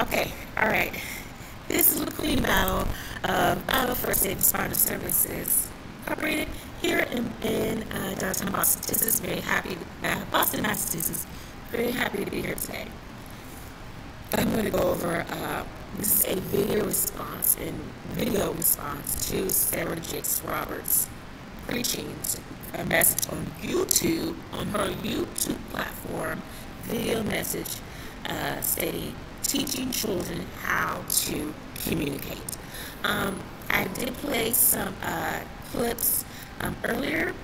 Okay, all right. This is LaQueen Battle of Battle First Aid Responder Services Incorporated here in, in uh, downtown Boston. Is very happy, uh, Boston, Massachusetts. Very happy to be here today. I'm going to go over, uh, this is a video response and video response to Sarah Jakes Roberts preaching a message on YouTube, on her YouTube platform, video message uh, stating teaching children how to communicate. Um, I did play some uh, clips um, earlier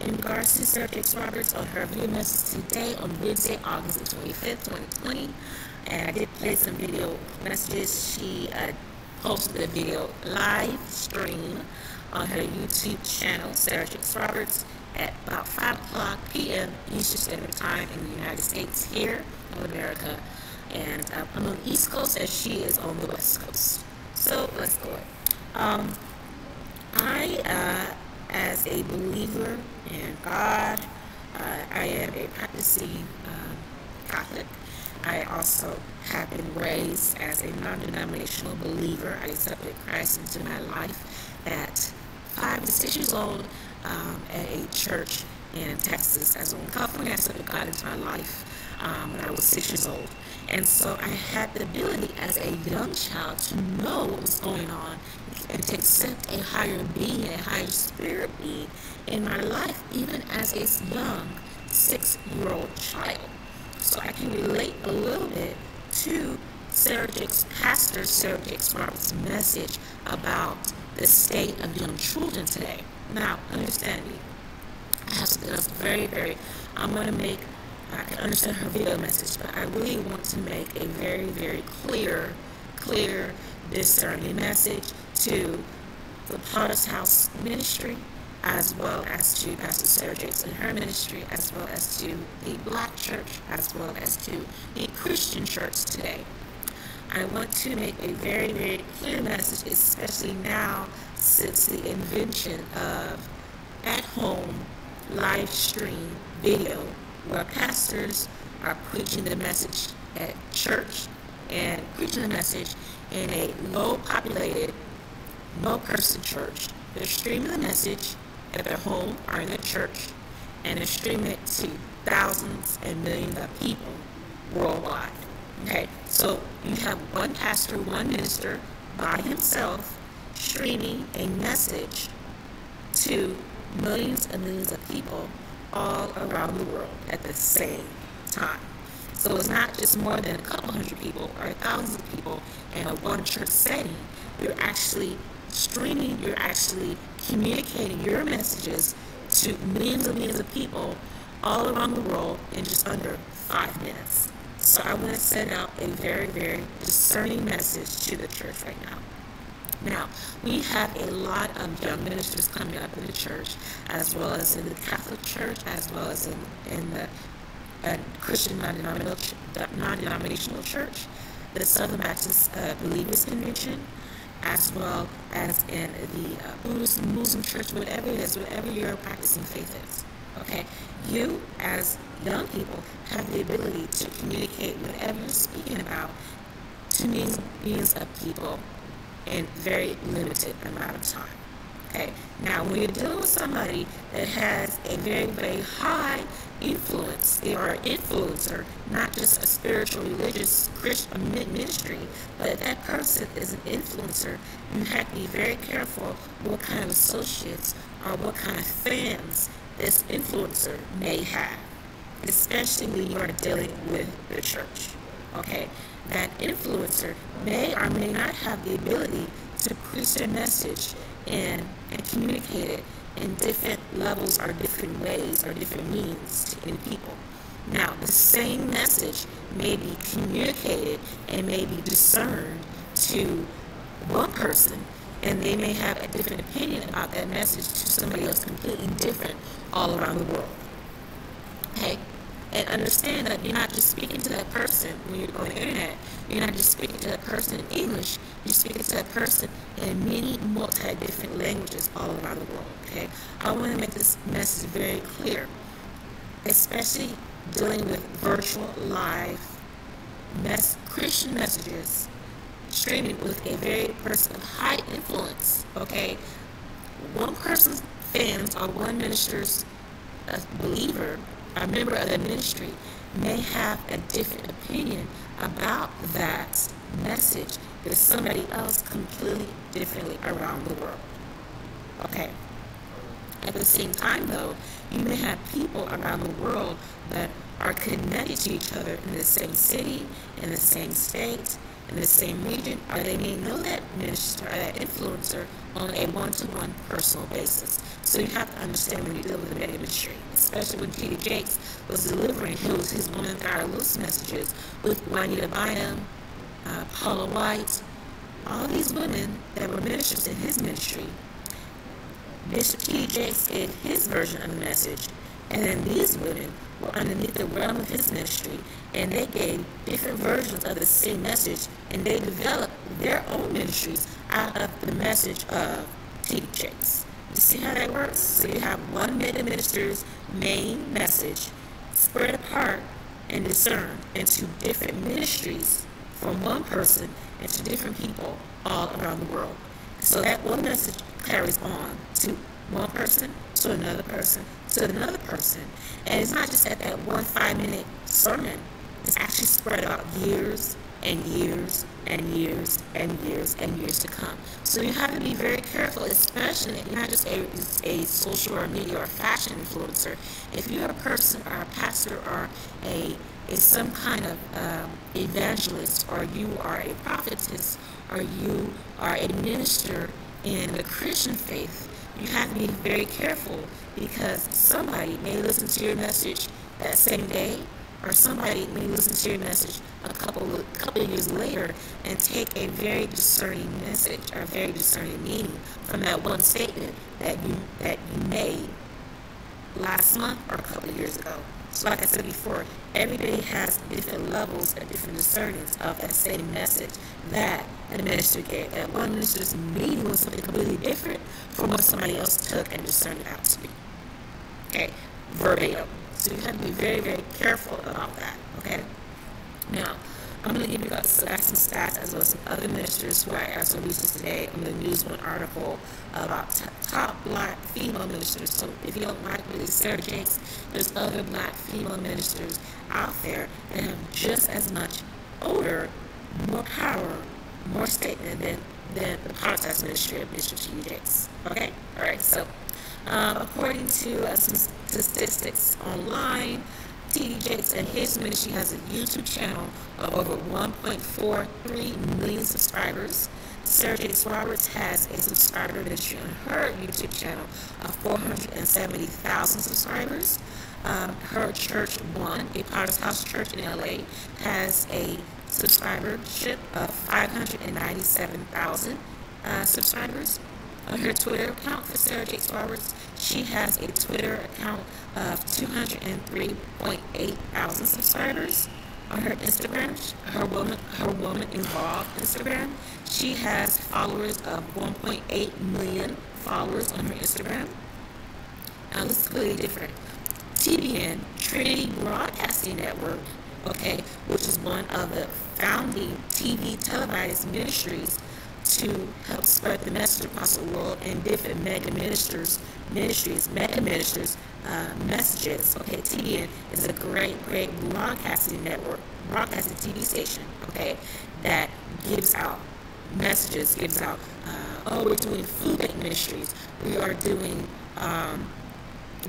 in regards to Sarah Jakes Roberts on her video message today on Wednesday, August 25th, 2020. And I did play some video messages. She uh, posted a video live stream on her YouTube channel, Sarah Jakes Roberts, at about 5 o'clock p.m. Eastern Standard Time in the United States here in America. And uh, I'm on the East Coast as she is on the West Coast. So let's go. Um, I, uh, as a believer in God, uh, I am a practicing um, Catholic. I also have been raised as a non-denominational believer. I accepted Christ into my life at five to six years old um, at a church in Texas. As in California, I accepted God into my life um, when I was six years old. And so I had the ability as a young child to know what was going on and to accept a higher being, a higher spirit being in my life, even as a young six-year-old child. So I can relate a little bit to Sarah Jakes, Pastor Sarah Jakes Roberts' message about the state of young children today. Now, understand me. I have something else very, very, I'm going to make I can understand her video message, but I really want to make a very, very clear, clear, discerning message to the Potter's House ministry, as well as to Pastor Sarah Jakes and her ministry, as well as to the Black church, as well as to the Christian church today. I want to make a very, very clear message, especially now since the invention of at-home live stream video where pastors are preaching the message at church and preaching the message in a low populated, low person church. They're streaming the message at their home or in their church and they're streaming it to thousands and millions of people worldwide. Okay, so you have one pastor, one minister by himself streaming a message to millions and millions of people all around the world at the same time. So it's not just more than a couple hundred people or thousands of people in a one church setting. You're actually streaming, you're actually communicating your messages to millions and millions of people all around the world in just under five minutes. So I want to send out a very, very discerning message to the church right now. Now, we have a lot of young ministers coming up in the church, as well as in the Catholic Church, as well as in, in the uh, Christian non-denominational church, the Southern Baptist uh, Believers Convention, as well as in the uh, Buddhist Muslim church, whatever it is, whatever your practicing faith is. Okay, you as young people have the ability to communicate whatever you're speaking about to millions, millions of people in very limited amount of time. Okay. Now, when you're dealing with somebody that has a very, very high influence, they are an influencer, not just a spiritual, religious Christian ministry, but that person is an influencer, you have to be very careful what kind of associates or what kind of fans this influencer may have, especially when you are dealing with the church. Okay, that influencer may or may not have the ability to preach their message and, and communicate it in different levels or different ways or different means to people. Now, the same message may be communicated and may be discerned to one person, and they may have a different opinion about that message to somebody else completely different all around the world. Okay? And understand that you're not just speaking to that person when you're on the internet. You're not just speaking to that person in English. You're speaking to that person in many multi different languages all around the world. Okay, I want to make this message very clear, especially dealing with virtual live mess, Christian messages streaming with a very person of high influence. Okay, one person's fans or one minister's believer, a member of the ministry, may have a different opinion about that message than somebody else completely differently around the world. Okay. At the same time, though, you may have people around the world that are connected to each other in the same city, in the same state, in the same region, or they may know that minister or that influencer on a one-to-one personal basis. So you have to understand when you deal with the ministry, especially when T.D. Jakes was delivering his, his Woman Thou Art Loosed messages with Juanita Bynum, uh, Paula White, all these women that were ministers in his ministry. Bishop T.D. Jakes gave his version of the message, and then these women were underneath the realm of his ministry, and they gave different versions of the same message, and they developed their own ministries out of the message of T. Jakes. You see how that works? So you have one mega minister's main message spread apart and discerned into different ministries from one person into different people all around the world. So that one message carries on to one person, to another person, to another person. And it's not just at that one five minute sermon, it's actually spread out years and years and years and years and years to come. So you have to be very careful, especially if you're not just a, a social or media or fashion influencer. If you're a person or a pastor or a, a some kind of um, evangelist or you are a prophetess or you are a minister in the Christian faith, you have to be very careful because somebody may listen to your message that same day or somebody may listen to your message a couple of, couple of years later and take a very discerning message or a very discerning meaning from that one statement that you that you made last month or a couple of years ago. So like I said before, everybody has different levels and different discernings of that same message that the minister gave. That one minister's meaning was something completely different from what somebody else took and discerned it out to be. Okay, verbatim. So you have to be very, very careful about that. Okay. Now, I'm going to give you guys some stats as well as some other ministers who I asked also released today on the NewsOne article about t- top black female ministers. So if you don't like really Sarah Jakes, there's other black female ministers out there that have just as much odor, more power, more statement than, than the Potter's House ministry of Bishop. Jakes. Okay? All right. So um, according to uh, some statistics online, T.D. Jakes and his ministry has a YouTube channel of over 1.43 million subscribers. Sarah Jakes Roberts has a subscriber ministry on her YouTube channel of 470,000 subscribers. Um, her church, One, a Potter's House Church in LA, has a subscribership of 597,000 uh, subscribers on her Twitter account for Sarah Jakes Roberts. She has a Twitter account of 203.8 thousand subscribers. On her Instagram, her woman, her Woman Evolve Instagram, she has followers of 1.8 million followers on her Instagram. Now this is completely different. TBN, Trinity Broadcasting Network, okay, which is one of the founding TV televised ministries to help spread the message across the world in different mega ministers, ministries, mega ministers, uh, messages. Okay, TBN is a great, great broadcasting network, broadcasting TV station. Okay, that gives out messages, gives out. Uh, oh, we're doing food bank ministries. We are doing. Um,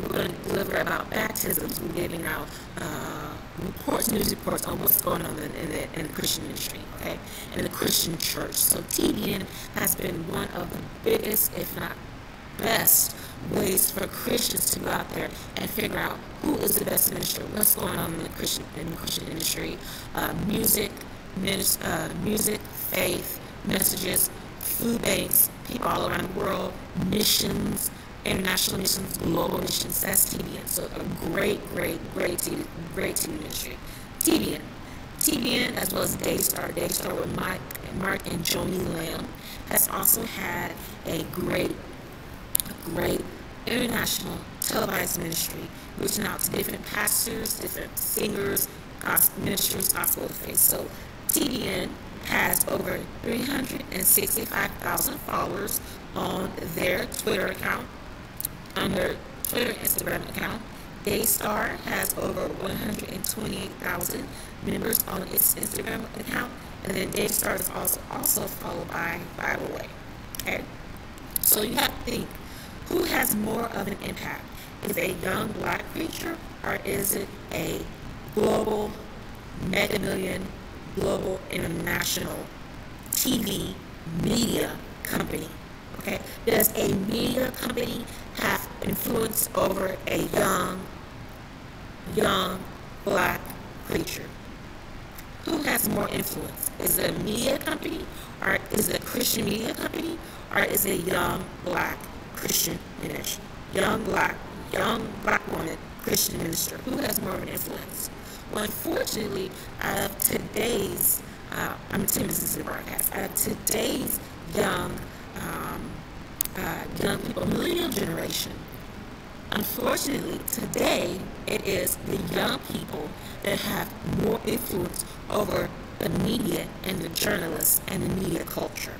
we're going to deliver about baptisms. We're giving out. Uh, reports, news reports on what's going on in, in, the, in the Christian ministry, okay, in the Christian church. So TBN has been one of the biggest, if not best, ways for Christians to go out there and figure out who is the best minister, what's going on in the Christian in the Christian industry, uh, music, uh, music, faith, messages, food banks, people all around the world, missions international missions, global missions. That's TBN. So a great, great, great TV, great TV ministry. TBN. TBN as well as Daystar. Daystar with Mike, Mark and Joni Lamb has also had a great, great international televised ministry, reaching out to different pastors, different singers, gospel ministries gospel faith. So TBN has over 365,000 followers on their Twitter account, on their Twitter Instagram account. Daystar has over 128,000 members on its Instagram account, and then Daystar is also also followed by Bible Way. Okay, so you have to think who has more of an impact? Is a young black preacher, or is it a global, mega million, global, international TV media company? Okay, does a media company have influence over a young, young black preacher? Who has more influence? Is it a media company, or is it a Christian media company, or is it a young black Christian minister? Young black, young black woman Christian minister. Who has more of an influence? Well, unfortunately, out of today's, uh, I'm Tim, is the broadcast. Out of today's young um, uh, young people, millennial generation. Unfortunately, today it is the young people that have more influence over the media and the journalists and the media culture.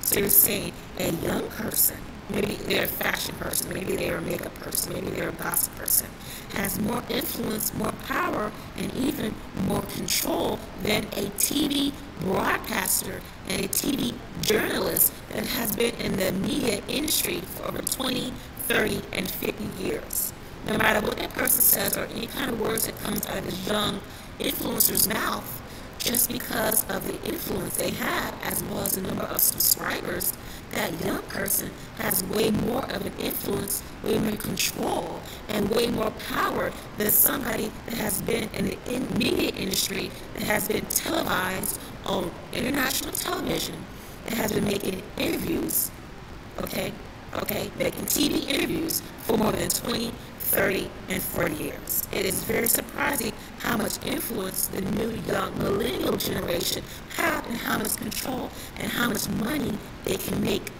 So you're saying a young person, maybe they're a fashion person, maybe they're a makeup person, maybe they're a gossip person, has more influence, more power, and even more control than a TV broadcaster and a TV journalist that has been in the media industry for over 20, 30, and 50 years. No matter what that person says or any kind of words that comes out of this young influencer's mouth, just because of the influence they have as well as the number of subscribers, that young person has way more of an influence, way more control, and way more power than somebody that has been in the media industry that has been televised on international television, that has been making interviews, okay, okay, making TV interviews for more than 20, 30, and 40 years. It is very surprising how much influence the new young millennial generation have and how much control and how much money they can make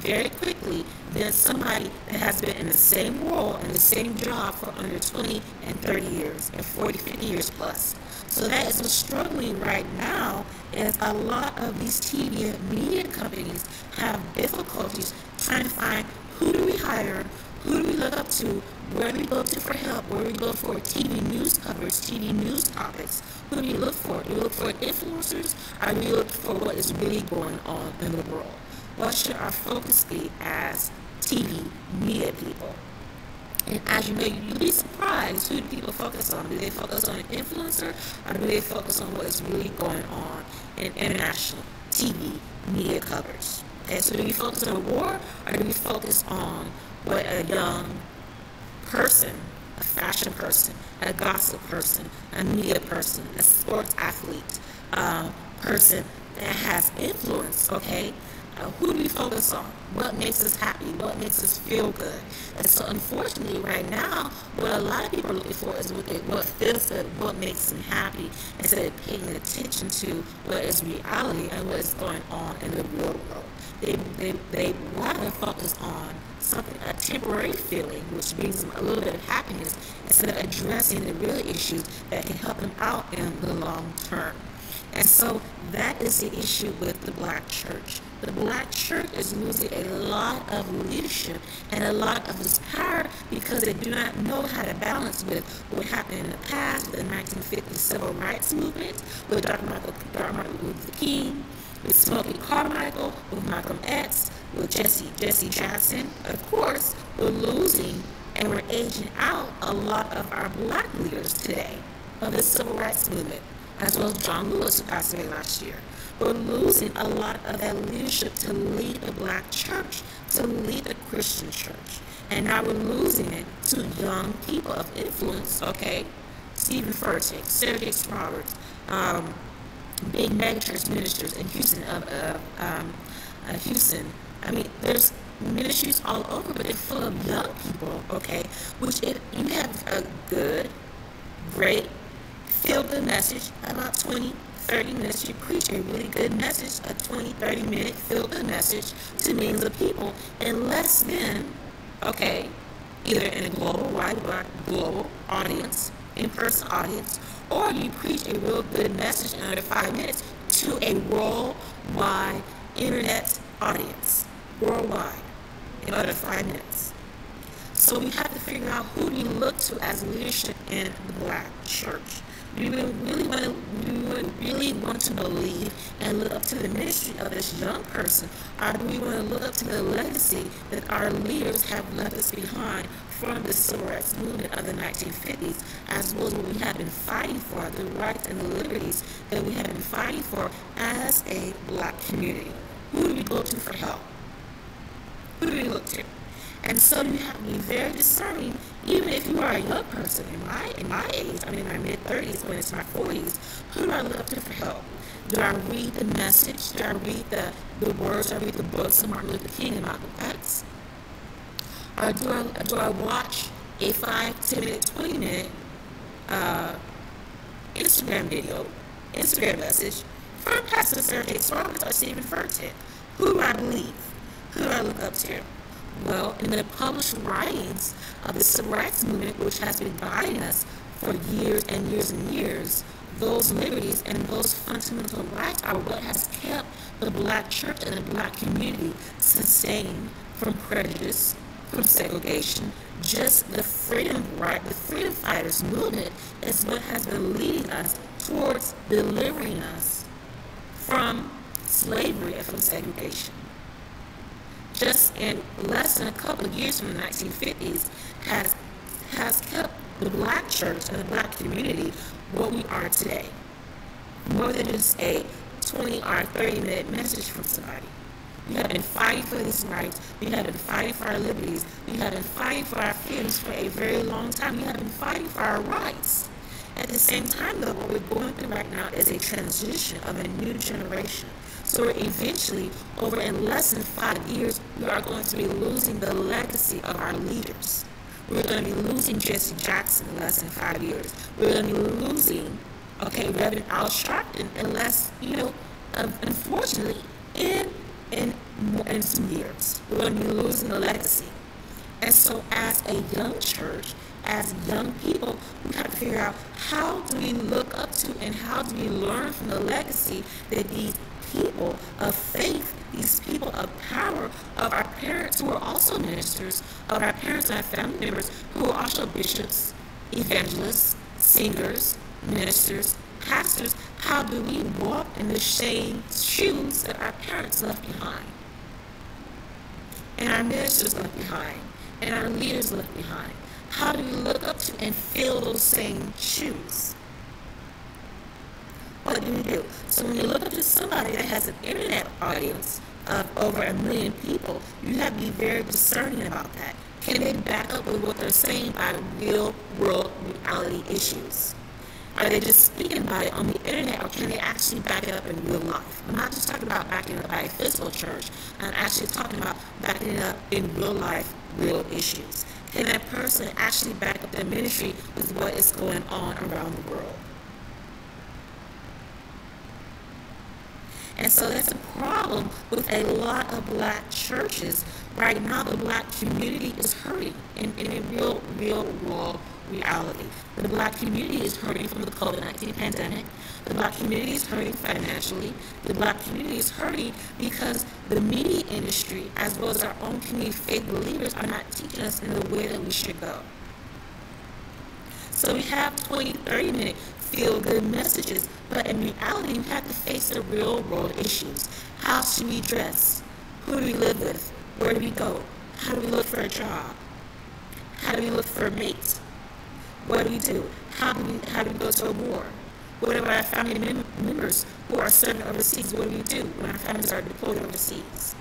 very quickly than somebody that has been in the same role and the same job for under 20 and 30 years and 40, 50 years plus. So that is what's struggling right now is a lot of these TV and media companies have difficulties trying to find who do we hire, who do we look up to? Where we go to for help? Where we go for TV news coverage, TV news topics? Who do we look for? Do we look for influencers or do we look for what is really going on in the world? What should our focus be as TV media people? And as you know, you'd be surprised who do people focus on. Do they focus on an influencer or do they focus on what is really going on in international TV media coverage? Okay, so do we focus on a war or do we focus on what a young person, a fashion person, a gossip person, a media person, a sports athlete, person that has influence, okay? Uh, who do we focus on? What makes us happy? What makes us feel good? And so, unfortunately, right now, what a lot of people are looking for is what, they, what feels good, what makes them happy, instead of paying attention to what is reality and what is going on in the real world. They, they, they rather focus on something, a temporary feeling, which brings them a little bit of happiness, instead of addressing the real issues that can help them out in the long term. And so that is the issue with the black church. The black church is losing a lot of leadership and a lot of its power because they do not know how to balance with what happened in the past with the 1950 civil rights movement, with Dr. Martin Luther King, with Stokely Carmichael, with Malcolm X, with Jesse Jesse Jackson. Of course, we're losing and we're aging out a lot of our black leaders today of the civil rights movement, as well as John Lewis, who passed away last year. We're losing a lot of that leadership to lead the black church, to lead the Christian church. And now we're losing it to young people of influence, okay? Steven Furtick, Jakes Roberts, um, big megachurch ministers in Houston, of uh, um, uh, Houston. I mean, there's ministries all over, but they're full of young people, okay? Which if you have a good, great, feel good message, about 20, 30 minutes, you preach a really good message, a 20, 30 minute feel good message to millions of people in less than, okay, either in a global, wide, global audience, in-person audience, or you preach a real good message in under five minutes to a worldwide internet audience, worldwide, in under five minutes. So we have to figure out who we look to as leadership in the black church. We really, really want to, we really want to believe and look up to the ministry of this young person, or do we want to look up to the legacy that our leaders have left us behind from the civil rights movement of the 1950s, as well as what we have been fighting for, the rights and the liberties that we have been fighting for as a black community? Who do we go to for help? Who do we look to? And so you have to be very discerning, even if you are a young person in my in my age, I'm in my mid 30s, when it's my 40s, who do I look up to for help? Do I read the message? Do I read the, the words? Do I read the books of Martin Luther King and Malcolm X? Or do I, do I watch a 5, 10 minute, 20 minute uh, Instagram video, Instagram message from Pastor Sarah Jakes Roberts or Steven Furtick? Who do I believe? Who do I look up to? Well, in the published writings of uh, the civil rights movement, which has been guiding us for years and years and years, those liberties and those fundamental rights are what has kept the black church and the black community sustained from prejudice, from segregation. Just the freedom right, the freedom fighters movement is what has been leading us towards delivering us from slavery and from segregation just in less than a couple of years from the 1950s has has kept the black church and the black community what we are today. More than just a 20 or 30 minute message from somebody. We have been fighting for these rights. We have been fighting for our liberties. We have been fighting for our freedoms for a very long time. We have been fighting for our rights. At the same time, though, what we're going through right now is a transition of a new generation. So eventually, over in less than five years, we are going to be losing the legacy of our leaders. We're going to be losing Jesse Jackson in less than five years. We're going to be losing, okay, Reverend Al Sharpton in less, you know, unfortunately, in in in some years. We're going to be losing the legacy. And so, as a young church, as young people, we have to figure out how do we look up to and how do we learn from the legacy that these people of faith, these people of power, of our parents who are also ministers, of our parents and our family members who are also bishops, evangelists, singers, ministers, pastors, how do we walk in the same shoes that our parents left behind? And our ministers left behind, and our leaders left behind. How do we look up to and fill those same shoes? Do? So when you look up to somebody that has an internet audience of over a million people, you have to be very discerning about that. Can they back up with what they're saying by real world reality issues? Are they just speaking about it on the internet or can they actually back it up in real life? I'm not just talking about backing it up by a physical church. I'm actually talking about backing it up in real life, real issues. Can that person actually back up their ministry with what is going on around the world? And so that's a problem with a lot of black churches. Right now, the black community is hurting in, in a real, real world reality. The black community is hurting from the COVID-19 pandemic. The black community is hurting financially. The black community is hurting because the media industry, as well as our own community faith believers, are not teaching us in the way that we should go. So we have 20, 30 minute feel good messages, but in reality, you have to face the real world issues. How should we dress? Who do we live with? Where do we go? How do we look for a job? How do we look for a mate? What do we do? How do we, how do we go to a war? What about our family mem- members who are serving overseas? What do we do when our families are deployed overseas?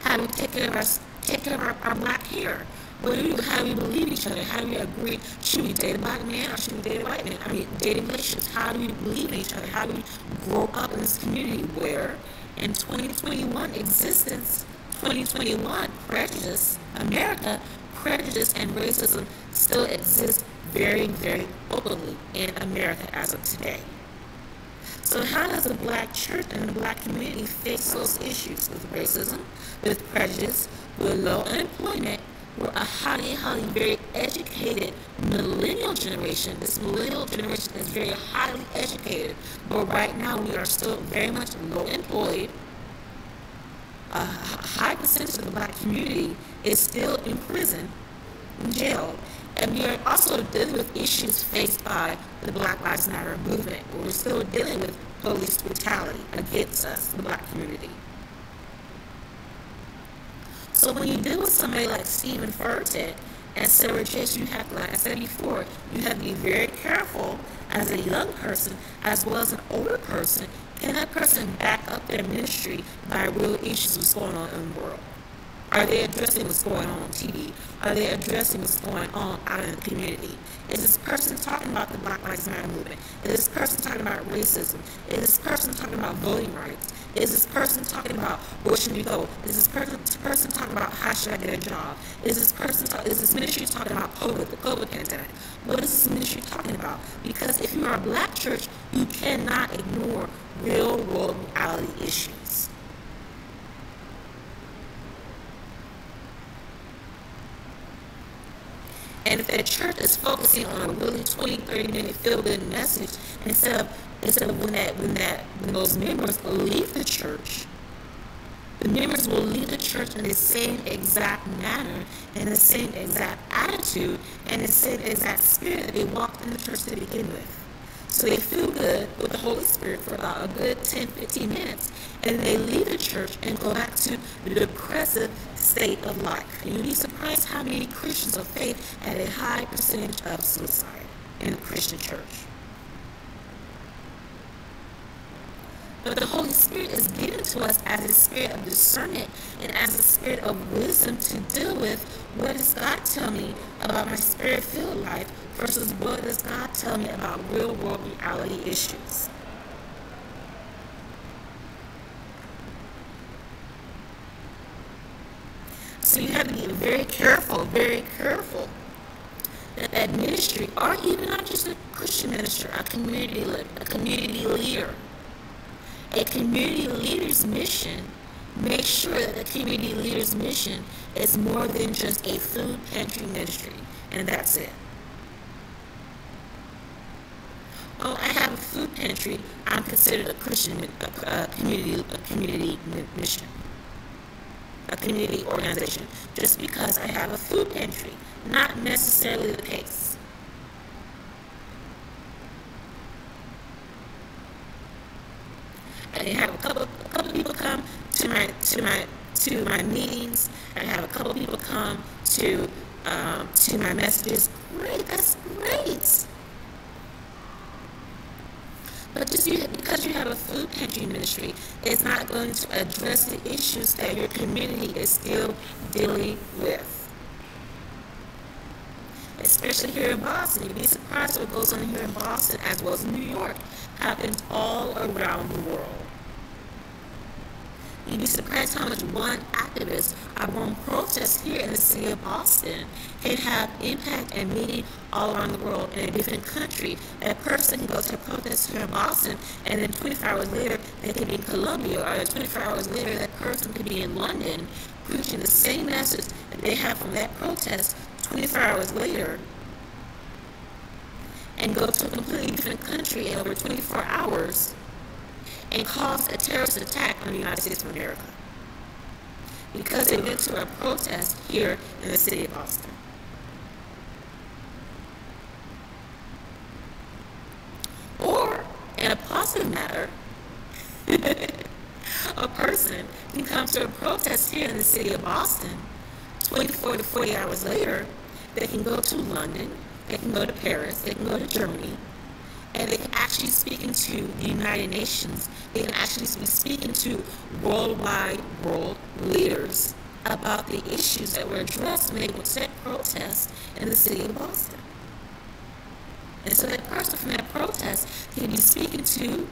How do we take care of our, take care of our, our black hair? How do we believe each other? How do we agree? Should we date a black man or should we date a white man? I mean, dating relationships. How do we believe in each other? How do we grow up in this community where in 2021 existence, 2021 prejudice, America, prejudice and racism still exist very, very openly in America as of today. So how does the black church and the black community face those issues with racism, with prejudice, with low unemployment, we're a highly, highly, very educated millennial generation. This millennial generation is very highly educated, but right now we are still very much low employed. A high percentage of the black community is still in prison, in jail, and we are also dealing with issues faced by the Black Lives Matter movement. We're still dealing with police brutality against us, the black community. So when you deal with somebody like Steven Furtick and Sarah Jakes, you have, like I said before, you have to be very careful as a young person as well as an older person. Can that person back up their ministry by real issues what's going on in the world? Are they addressing what's going on on TV? Are they addressing what's going on out in the community? Is this person talking about the Black Lives Matter movement? Is this person talking about racism? Is this person talking about voting rights? Is this person talking about where should we go? Is this person, person talking about how should I get a job? Is this person is this ministry talking about COVID, the COVID pandemic? What is this ministry talking about? Because if you are a black church, you cannot ignore real world reality issues. And if that church is focusing on a really 20, 30 minute feel good message instead of instead of when that when that when those members leave the church, the members will leave the church in the same exact manner, in the same exact attitude, and the same exact spirit that they walked in the church to begin with. So they feel good with the Holy Spirit for about a good 10, 15 minutes, and they leave the church and go back to the depressive state of life. And you'd be surprised how many Christians of faith have a high percentage of suicide in the Christian church. But the Holy Spirit is given to us as a spirit of discernment and as a spirit of wisdom to deal with what does God tell me about my spirit filled life versus what does God tell me about real world reality issues. So you have to be very careful, very careful that that ministry, or even not just a Christian minister, a community, a community leader, a community leader's mission, make sure that the community leader's mission is more than just a food pantry ministry, and that's it. Oh, I have a food pantry. I'm considered a Christian a, a community a community mission, a community organization, just because I have a food pantry. Not necessarily the case. I have a couple, a couple people come to my to my to my meetings. I have a couple people come to um, to my messages. Great, that's great. But just because you have a food pantry ministry, it's not going to address the issues that your community is still dealing with. Especially here in Boston. You'd be surprised what goes on here in Boston as well as New York happens all around the world. You'd be surprised how much one activist or one protest here in the city of Boston can have impact and meaning all around the world in a different country. That person can go to a protest here in Boston, and then 24 hours later, they could be in Colombia, or 24 hours later, that person could be in London preaching the same message that they have from that protest 24 hours later and go to a completely different country in over 24 hours and caused a terrorist attack on the United States of America because they went to a protest here in the city of Boston. Or, in a positive matter, a person can come to a protest here in the city of Boston 24 to 40 hours later. They can go to London, they can go to Paris, they can go to Germany, and they can actually speak into the United Nations. They can actually be speaking to worldwide world leaders about the issues that were addressed when they would set protests in the city of Boston. And so that person from that protest can be speaking to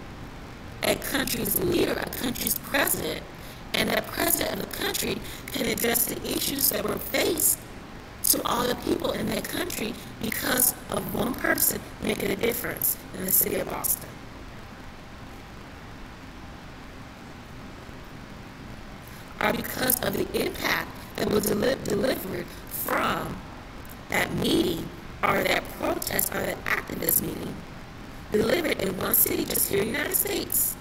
a country's leader, a country's president, and that president of the country can address the issues that were faced to all the people in that country because of one person making a difference in the city of Boston. Or because of the impact that was deli- delivered from that meeting or that protest or that activist meeting delivered in one city just here in the United States.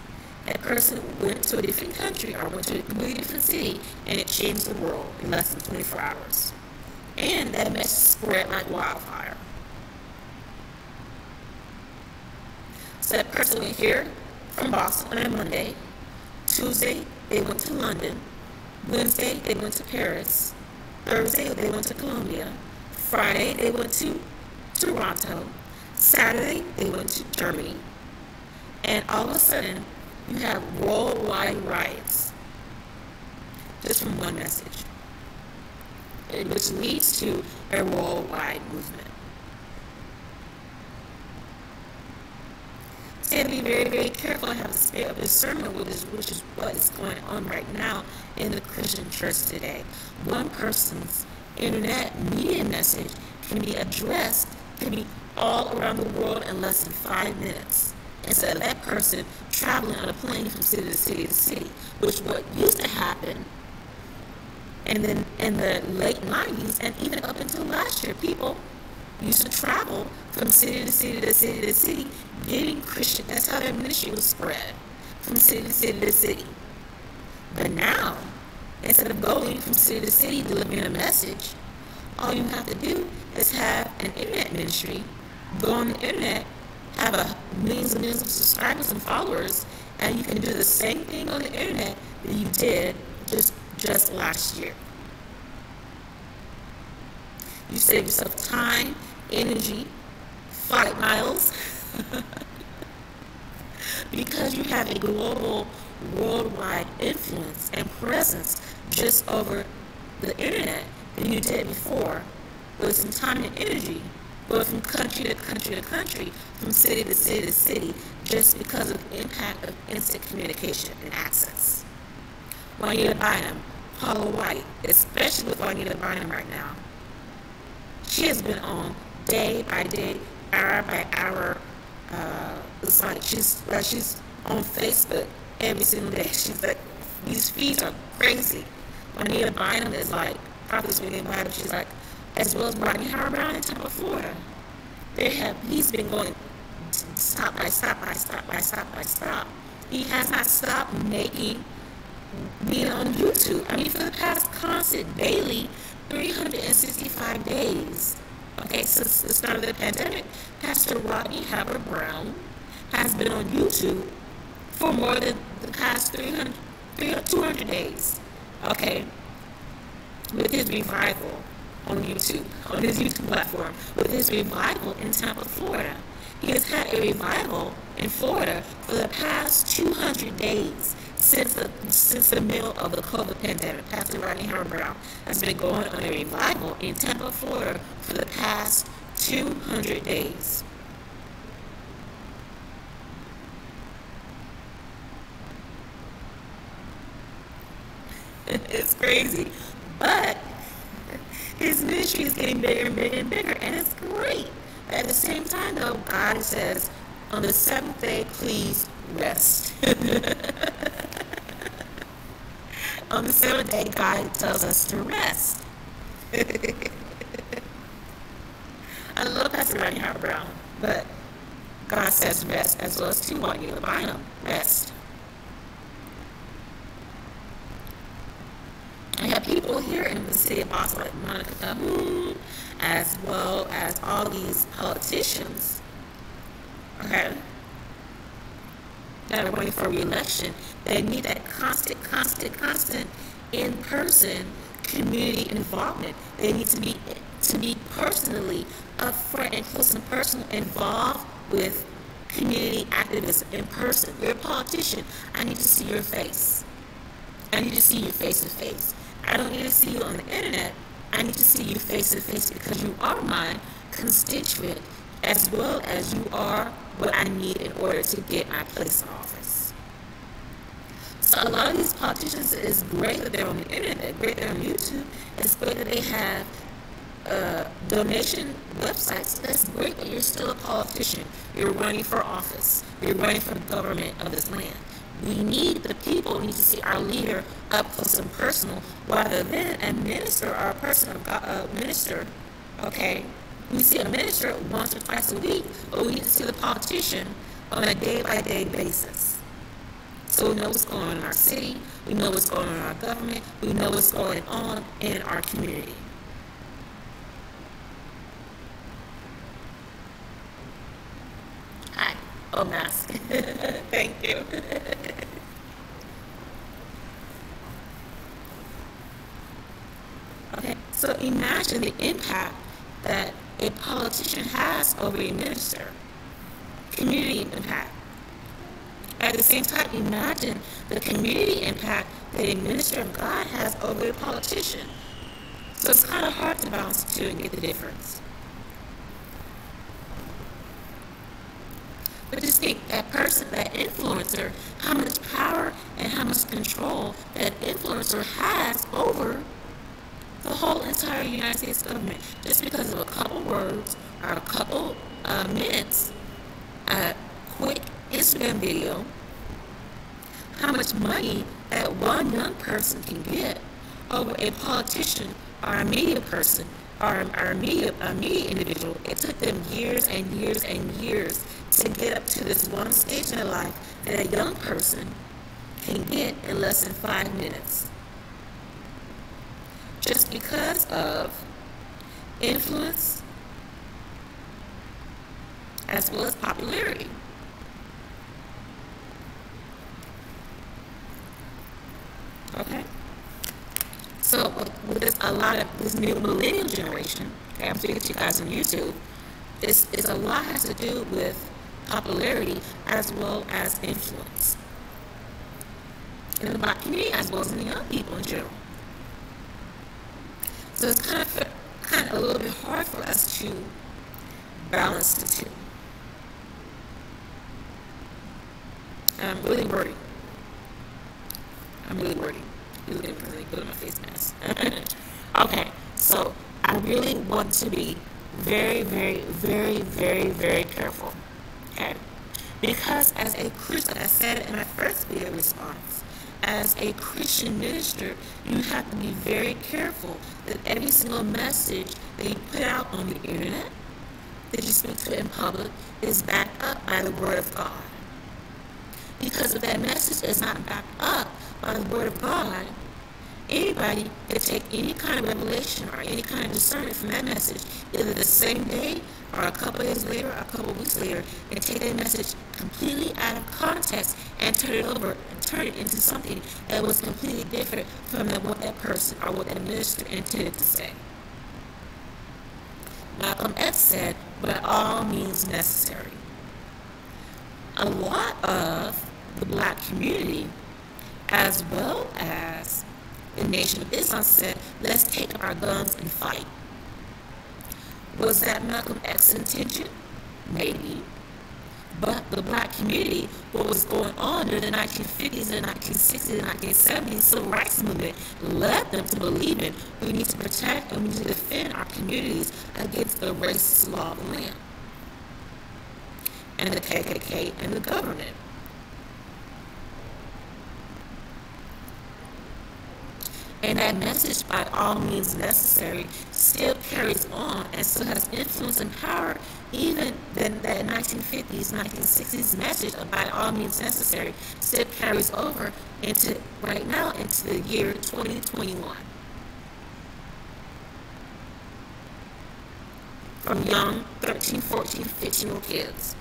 That person went to a different country or went to a completely different city and it changed the world in less than 24 hours. And that message spread like wildfire. So that person went here from Boston on Monday. Tuesday, they went to London. Wednesday, they went to Paris. Thursday, they went to Colombia. Friday, they went to Toronto. Saturday, they went to Germany. And all of a sudden, you have worldwide riots just from one message, which leads to a worldwide movement. So you have to be very, very careful and have the spirit of discernment, which is, which is what is going on right now in the Christian church today. One person's internet media message can be addressed, can be all around the world in less than five minutes. Instead of that person traveling on a plane from city to city to city, which what used to happen and then in the late 90s and even up until last year, people used to travel from city to city to city to city, getting Christian. That's how their ministry was spread from city to city to city. But now, instead of going from city to city delivering a message, all you have to do is have an internet ministry, go on the internet, have a millions and millions of subscribers and followers, and you can do the same thing on the internet that you did just just last year. You save yourself time, energy, flight miles, because you have a global, worldwide influence and presence just over the internet than you did before with some time and energy, going from country to country to country, from city to city to city, just because of the impact of instant communication and access. Juanita Bynum, Paula White, especially with Juanita Bynum right now. She has been on day by day, hour by hour. Uh, it's like she's she's on Facebook every single day. She's like, these feeds are crazy. Juanita Bynum is like, Prophetess Juanita Bynum, she's like, as well as Rodney Howard-Browne in Tampa, Florida. They have, he's been going stop by stop by stop by stop by stop. He has not stopped making being on YouTube. I mean, for the past constant daily 365 days. Okay, since the start of the pandemic, Pastor Rodney Howard-Browne has been on YouTube for more than the past 300, 200 days. Okay, with his revival on YouTube, on his YouTube platform, with his revival in Tampa, Florida. He has had a revival in Florida for the past 200 days since the since the middle of the COVID pandemic. Pastor Rodney Howard-Browne has been going on a revival in Tampa, Florida for the past 200 days. it's crazy. But his ministry is getting bigger and bigger and bigger, and it's great. At the same time, though, God says, on the seventh day, please rest. on the seventh day, God tells us to rest. I love Pastor Rodney Howard-Browne, but God says rest as well as to Juanita Bynum, rest. I have people here in the city of Boston, like Monica Calhoun, as well as all these politicians, okay, that are running for re-election. They need that constant, constant, constant in-person community involvement. They need to be to be personally upfront and close and personal involved with community activism in person. You're a politician. I need to see your face. I need to see you face to face. I don't need to see you on the internet. I need to see you face to face because you are my constituent as well as you are what I need in order to get my place in office. So a lot of these politicians, it's great that they're on the internet, great they're on YouTube, it's great that they have uh, donation websites. That's great, but you're still a politician. You're running for office. You're running for the government of this land. We need the people We need to see our leader up close and personal, rather than a minister or a person of God, a minister. Okay, we see a minister once or twice a week, but we need to see the politician on a day-by-day basis. So we know what's going on in our city, we know what's going on in our government, we know what's going on in our community. Hi. Oh, mask. Thank you. okay, so imagine the impact that a politician has over a minister. Community impact. At the same time, imagine the community impact that a minister of God has over a politician. So it's kind of hard to balance the two and get the difference. But just think that person, that influencer, how much power and how much control that influencer has over the whole entire United States government just because of a couple words or a couple uh, minutes, a quick Instagram video, how much money that one young person can get over a politician or a media person or, or a, media, a media individual. It took them years and years and years to get up to this one stage in their life that a young person can get in less than five minutes. Just because of influence as well as popularity. Okay? So with this, a lot of this new millennial generation, okay, I'm speaking to you guys on YouTube, this is a lot has to do with popularity as well as influence in the black community as well as in the young people in general. So it's kind of kind of a little bit hard for us to balance the two. I'm really worried. I'm really worried. You look at really good on my face mask. okay, so I really want to be very, very, very, very, very careful. Okay? Because as a Christian, I said in my first video response, as a Christian minister, you have to be very careful that every single message that you put out on the internet, that you speak to in public, is backed up by the Word of God. Because if that message is not backed up by the Word of God, anybody can take any kind of revelation or any kind of discernment from that message, either the same day or a couple days later, or a couple weeks later, and take that message completely out of context and turn it over and turn it into something that was completely different from what that person or what that minister intended to say. Malcolm X said, by all means necessary. A lot of the black community, as well as the Nation of Islam, said, let's take up our guns and fight. Was that Malcolm X's intention? Maybe. But the black community, what was going on during the 1950s and 1960s and 1970s civil rights movement led them to believe in we need to protect and we need to defend our communities against the racist law of the land and the KKK and the government. And that message, by all means necessary, still carries on and still has influence and power, even then that 1950s, 1960s message of by all means necessary still carries over into right now into the year 2021. From young 13, 14, 15 year kids.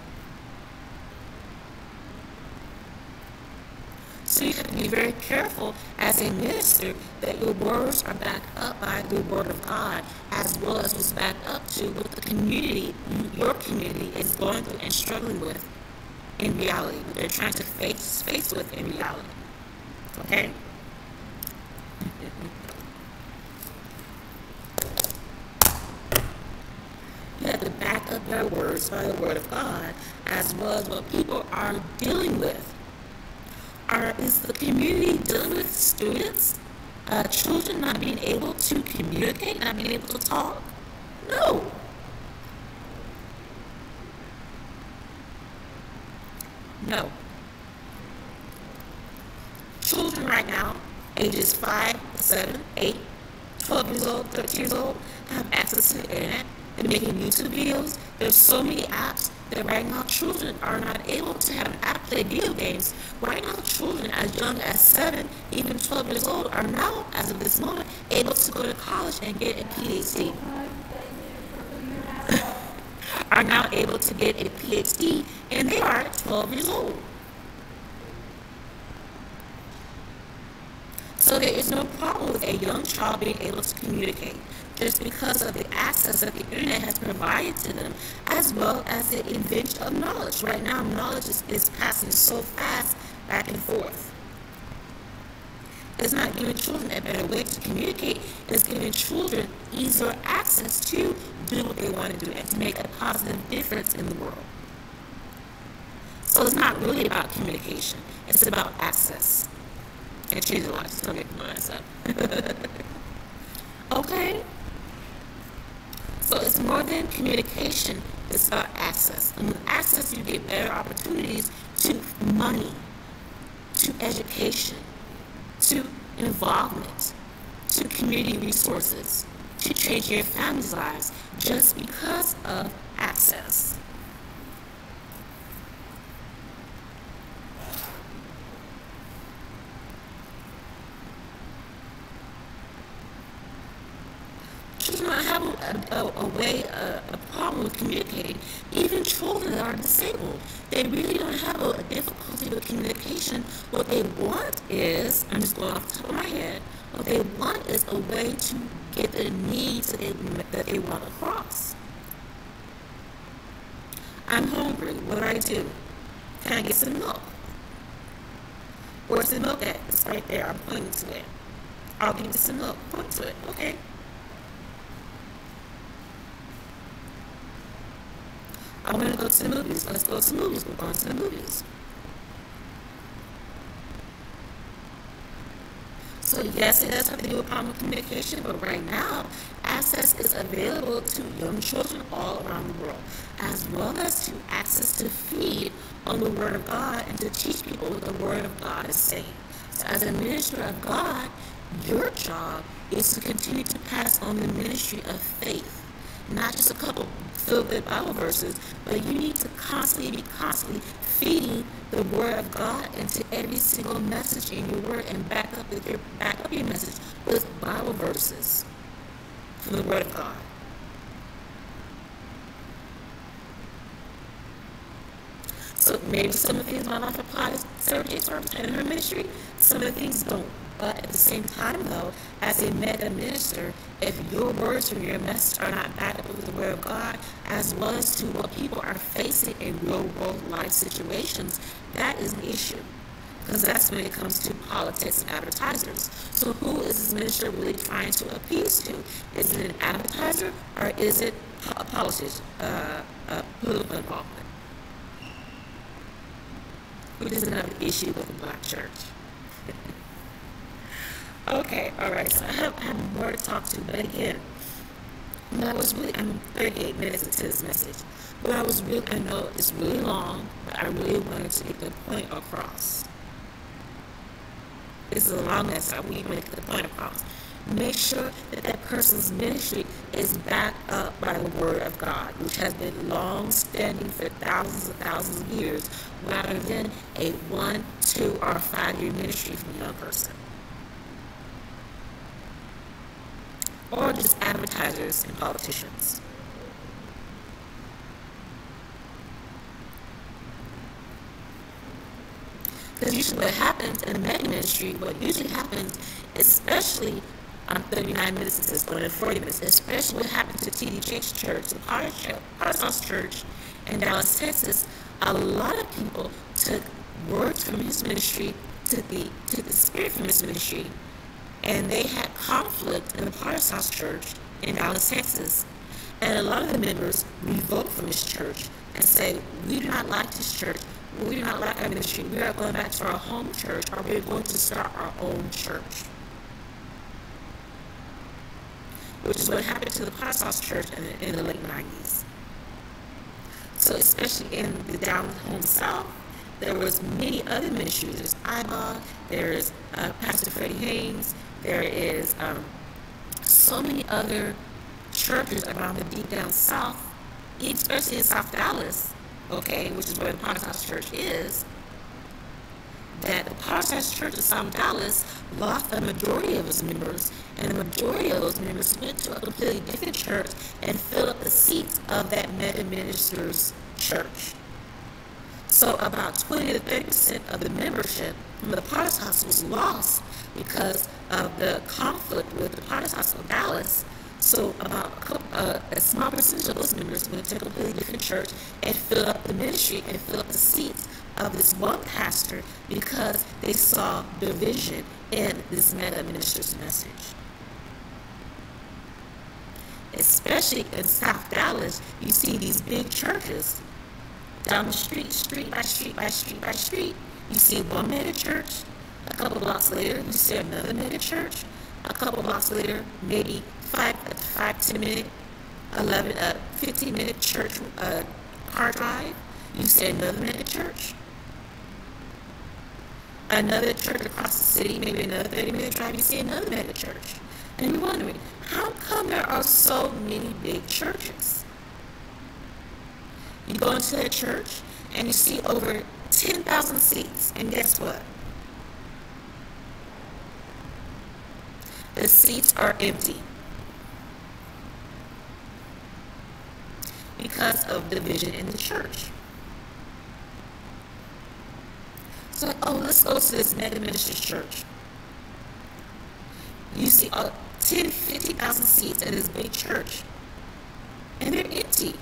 So you have to be very careful as a minister that your words are backed up by the word of God as well as what's backed up to what the community, your community is going through and struggling with in reality. What they're trying to face, face with in reality. Okay? You have to back up your words by the word of God as well as what people are dealing with are is the community dealing with students, uh, children not being able to communicate, not being able to talk? No. No. Children right now, ages 5, 7, 8, 12 years old, 13 years old, have access to the internet. They're making YouTube videos. There's so many apps that right now children are not able to have an app play video games. Right now, children as young as 7, even 12 years old, are now, as of this moment, able to go to college and get a PhD. are now able to get a PhD, and they are 12 years old. So there is no problem with a young child being able to communicate just because of the access that the internet has provided to them, as well as the invention of knowledge. Right now, knowledge is, is passing so fast back and forth. It's not giving children a better way to communicate. It's giving children easier access to do what they want to do and to make a positive difference in the world. So it's not really about communication. It's about access. And lot. Just don't make my up. okay? So it's more than communication, it's about access. And with access, you get better opportunities to money, to education, to involvement, to community resources, to change your family's lives just because of access. children have a, a, a way, a, a, problem with communicating. Even children that are disabled, they really don't have a, difficulty with communication. What they want is, I'm just going off the top of my head, what they want is a way to get the needs that they, that they want across. I'm hungry. What do I do? Can I get some milk? Where's the milk at? It's right there. I'm pointing to it. I'll give you some milk. Point to it. Okay. I want to go to the movies. Let's go to the movies. We're going to the movies. So yes, it does have to do with common communication, but right now, access is available to young children all around the world, as well as to access to feed on the Word of God and to teach people what the Word of God is saying. So as a minister of God, your job is to continue to pass on the ministry of faith, not just a couple filled with Bible verses, but you need to constantly be constantly feeding the Word of God into every single message in your Word and back up with your back up your message with Bible verses from the Word of God. So maybe some of the things in my life apply to Sarah J. and her ministry. Some of the things don't. But at the same time, though, as a mega minister, if your words from your message are not backed up with the word of God, as well as to what people are facing in real world life situations, that is an issue. Because that's when it comes to politics and advertisers. So who is this minister really trying to appease to? Is it an advertiser or is it a politician, uh, a political involvement? Which is another issue with the black church. Okay, all right. So I have, I have more to talk to, but again, I was really, I'm 38 minutes into this message, but I was really, I know it's really long, but I really wanted to get the point across. This is a long message. I want to get the point across. Make sure that that person's ministry is backed up by the Word of God, which has been long standing for thousands and thousands of years, rather than a one, two, or five year ministry from a young person. Or just advertisers and politicians. Because usually what happens in the mega ministry, what usually happens, especially on 39 minutes one and 40 minutes, especially what happened to T.D. Jakes Church, the Potter's Church in Dallas, Texas, a lot of people took words from his ministry, took the, took the spirit from his ministry, and they had conflict in the Potter's House Church in Dallas, Texas. And a lot of the members revoked from this church and said, we do not like this church. We do not like our ministry. We are going back to our home church or we're going to start our own church. Which is what happened to the Potter's House Church in the, in the late 90s. So especially in the down home south, there was many other ministries. There's IBOG, there's uh, Pastor Freddie Haynes, there is um, so many other churches around the deep down south, especially in South Dallas, okay, which is where the House Church is, that the House Church of South Dallas lost a majority of its members, and the majority of those members went to a completely different church and filled up the seats of that mega minister's church. So about 20 to 30 percent of the membership from the Potter's House was lost because of the conflict with the Potter's House of Dallas. So about uh, a small percentage of those members went to a completely different church and filled up the ministry and filled up the seats of this one pastor because they saw division in this mega minister's message. Especially in South Dallas, you see these big churches down the street, street by street by street by street. You see one mega church. A couple blocks later, you see another mega church. A couple blocks later, maybe five, five ten minute, 11, uh, 15 minute church uh, car drive. You see another mega church another church across the city, maybe another 30 minute drive, you see another mega church. And you're wondering, how come there are so many big churches? You go into that church and you see over 10,000 seats, and guess what? The seats are empty. Because of division in the church. So, oh, let's go to this mega church. You see uh, 10, 50,000 seats in this big church, and they're empty.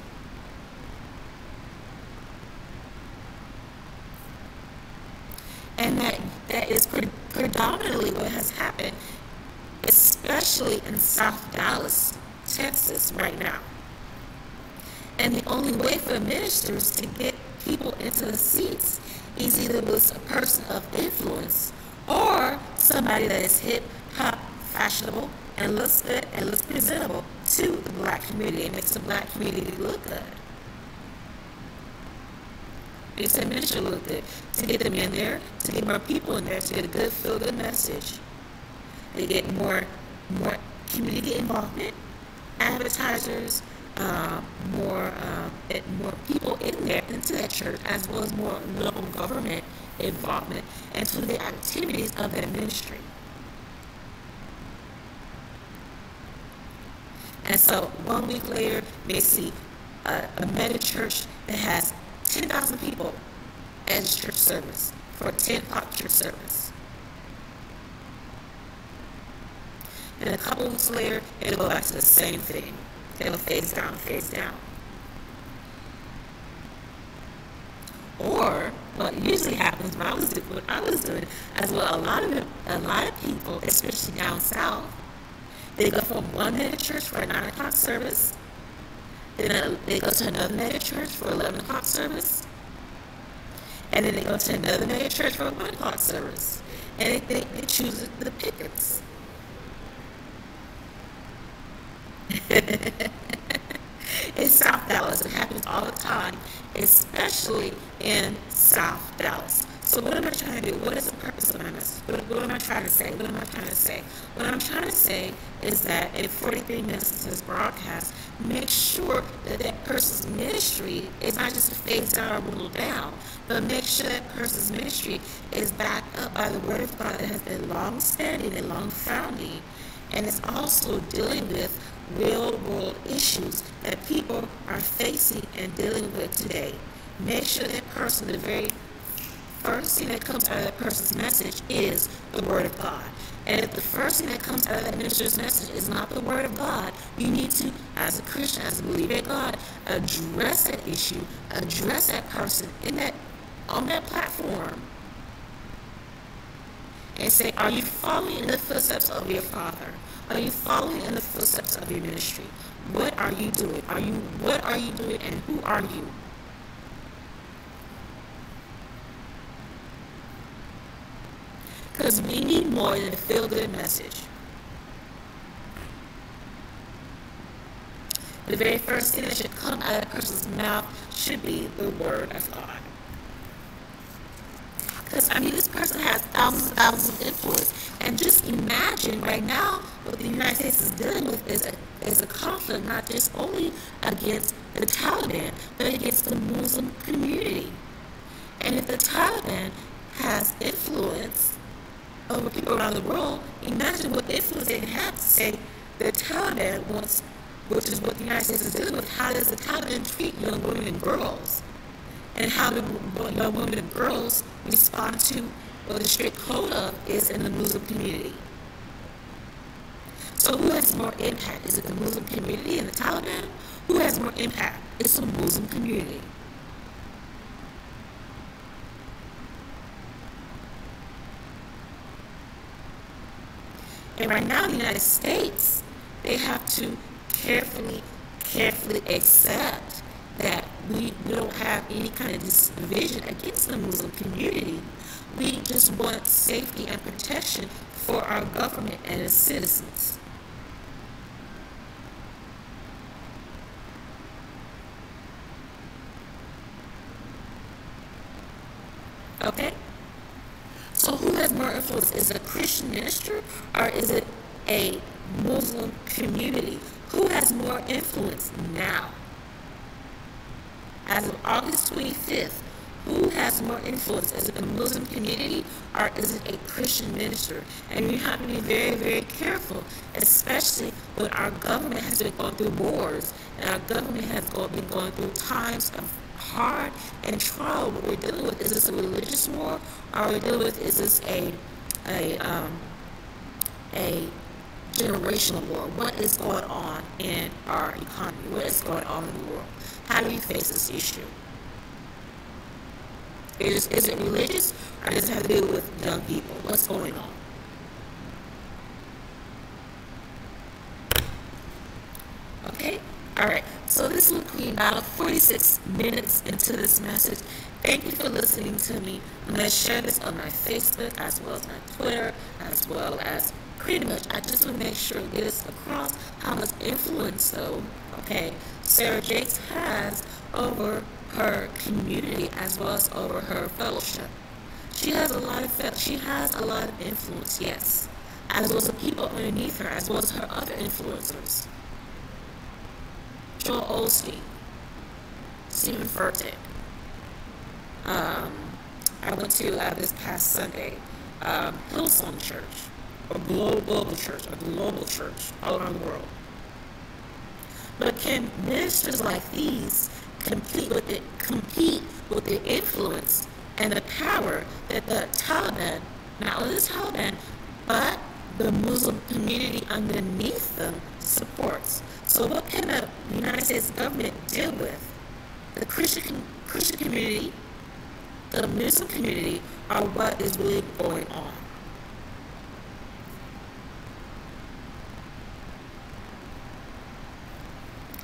And that, that is pre- predominantly what has happened, especially in South Dallas, Texas, right now. And the only way for ministers to get people into the seats is either with a person of influence or somebody that is hip, hop, fashionable, and looks good and looks presentable to the black community and makes the black community look good. Makes the ministry look good. To get them in there, to get more people in there, to get a good feel good message. They get more more community involvement, advertisers, uh, more uh, more people in there into that church, as well as more local government involvement into the activities of that ministry. And so one week later, they see a, a mega church that has 10,000 people at church service for a 10 o'clock church service. And a couple weeks later, it'll go back to the same thing. It'll face down, face down. Or what usually happens when I was doing what I was doing, as well, a lot of a lot of people, especially down south, they go from one mega church for a nine o'clock service, then uh, they go to another mega church for eleven o'clock service, and then they go to another mega church for one o'clock service, and they, they, they choose the Pickets. in South Dallas. It happens all the time, especially in South Dallas. So what am I trying to do? What is the purpose of my message? What, what, am I trying to say? What am I trying to say? What I'm trying to say is that in 43 minutes of this broadcast, make sure that that person's ministry is not just a phase down or whittled down, but make sure that person's ministry is backed up by the Word of God that has been long standing and long founding, and it's also dealing with real world issues that people are facing and dealing with today. Make sure that person, the very first thing that comes out of that person's message is the Word of God. And if the first thing that comes out of that minister's message is not the Word of God, you need to, as a Christian, as a believer in God, address that issue, address that person in that on that platform. And say, are you following in the footsteps of your father? Are you following in the footsteps of your ministry? What are you doing? Are you what are you doing and who are you? Because we need more than a feel good message. The very first thing that should come out of a person's mouth should be the word of God. Because, I mean, this person has thousands and thousands of influence. And just imagine right now what the United States is dealing with is a, is a conflict not just only against the Taliban, but against the Muslim community. And if the Taliban has influence over people around the world, imagine what influence they have to say the Taliban wants, which is what the United States is dealing with. How does the Taliban treat young women and girls? And how do young women and girls respond to what the strict code of is in the Muslim community? So who has more impact? Is it the Muslim community and the Taliban? Who has more impact? It's the Muslim community. And right now in the United States, they have to carefully, carefully accept that we, don't have any kind of division against the Muslim community. We just want safety and protection for our government and its citizens. Okay? So who has more influence? Is it a Christian minister or is it a Muslim community? Who has more influence now? As of August 25th, who has more influence? Is it the Muslim community or is it a Christian minister? And we have to be very, very careful, especially when our government has been going through wars and our government has been going through times of hard and trial what we're dealing with. Is this a religious war? Are we dealing with, is this a, a, um, a generational war? What is going on in our economy? What is going on in the world? How do we face this issue? Is, is it religious or does it have to do with young people? What's going on? Okay? All right. So this will be about 46 minutes into this message. Thank you for listening to me. I'm going to share this on my Facebook as well as my Twitter as well as pretty much I just want to make sure to get us across how much influence though, okay, Sarah Jakes has over her community as well as over her fellowship. She has a lot of she has a lot of influence, yes, as well as the people underneath her, as well as her other influencers. Joel Osteen, Steven Furtick. Um, I went to uh, this past Sunday, um, Hillsong Church, a global, global church, a global church all around the world. But can ministers like these compete with the compete with the influence and the power that the Taliban, not only the Taliban, but the Muslim community underneath them supports? So what can the United States government deal with? The Christian Christian community, the Muslim community, or what is really going on?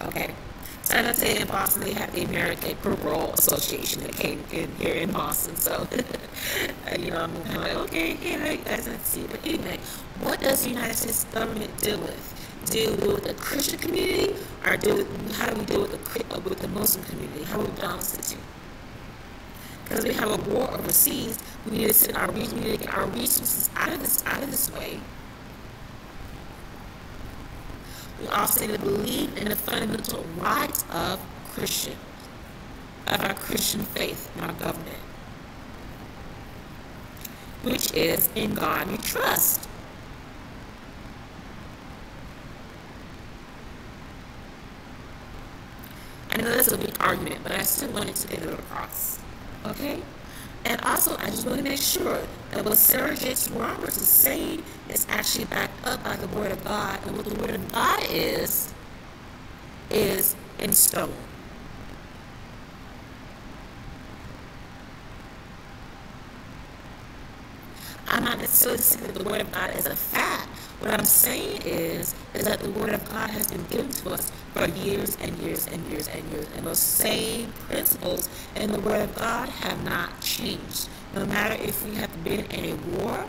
Okay. So let's say in Boston they have the American Parole Association that came in here in Boston. So, you know, I'm kind of like, okay, yeah, have to see. But anyway, what does the United States government deal with? Deal with the Christian community or deal with, how do we deal with the, uh, with the Muslim community? How do we balance the two? Because we have a war overseas, we need to send our, we need to get our resources out of this, out of this way. We also need to believe in the fundamental rights of Christian, of our Christian faith in our government, which is in God we trust. I know that's a big argument, but I still wanted to get it across. Okay? And also, I just want to make sure that what Sarah Jakes Roberts is saying is actually backed up by the Word of God. And what the Word of God is, is in stone. I'm not necessarily saying that the Word of God is a fact, what I'm saying is, is that the Word of God has been given to us for years and years and years and years. And those same principles in the Word of God have not changed. No matter if we have been in a war,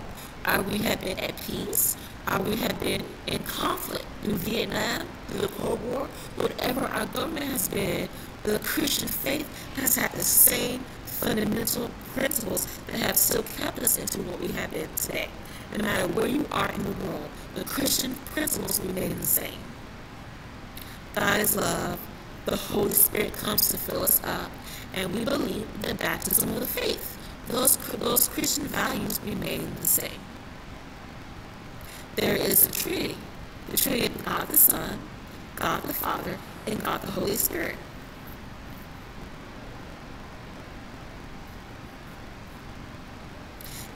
or we have been at peace, or we have been in conflict in Vietnam, through the Cold War, whatever our government has been, the Christian faith has had the same fundamental principles that have still kept us into what we have been today. No matter where you are in the world, the Christian principles remain the same. God is love. The Holy Spirit comes to fill us up, and we believe in the baptism of the faith. Those, those Christian values remain the same. There is a Trinity, the Trinity of God the Son, God the Father, and God the Holy Spirit.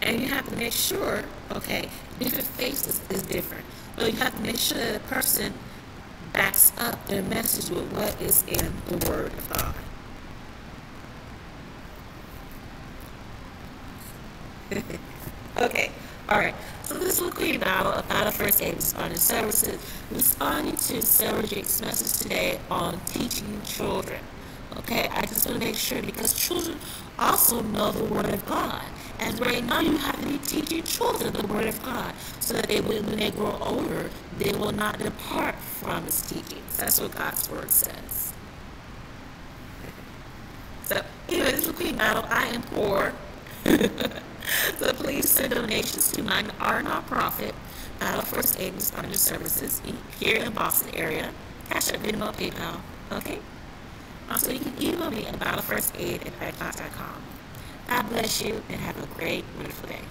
And you have to make sure, okay, different faces is different. But you have to make sure that a person backs up their message with what is in the Word of God. okay, all right. So this will Battle about a first aid responding services, responding to Sarah Jakes' message today on teaching children. Okay, I just want to make sure because children also know the Word of God. And right now you have to be teaching children the Word of God so that they will, when they grow older, they will not depart from His teachings. That's what God's Word says. So anyway, this is Queen Battle. I am poor. so please send donations to my our nonprofit, Battle First Aid Responder Services here in the Boston area. Cash App, Venmo, PayPal. Okay? Also, you can email me at battlefirstaid at iCloud.com. God bless you and have a great, wonderful day.